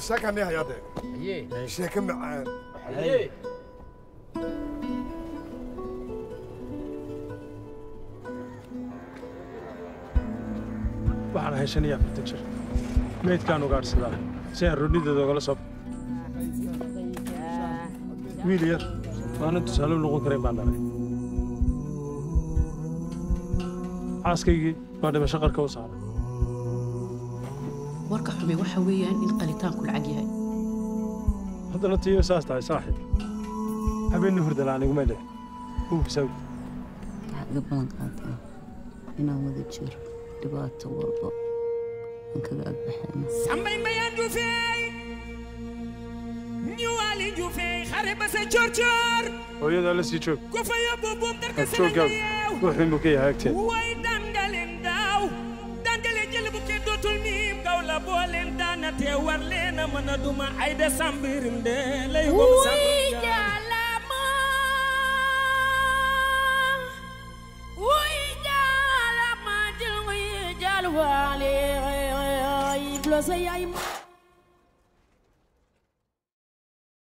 سكن يا هيادي هي سكن معان هي وأنا هي شنو يا بتنشر ميت كانو غار سلا سين رودي دو غلا سب ويلير أنا تسالو لو غري بانا عسكي بعد ما شقر كوسار warka xume waxa weeyaan in qalitaanku lacag yahay haddana tiyo saas tahay saaxiib habeenna hurdala aniguma dheh huubkisaa waxaad iga ballan qaadaa inaan wada jiro dhibaato walba aan kaga agbaxayno sambay mbayaan juufeey ñuwaali juufeey xare ba sa coor-coor hooyadaa la sii joog ku fa yóbbu buum darka jooggaadu wuxuu inuu ka yahay agteeda te war leen a mën a duma ay de sambirim de lay wom sambirim jaalama wuy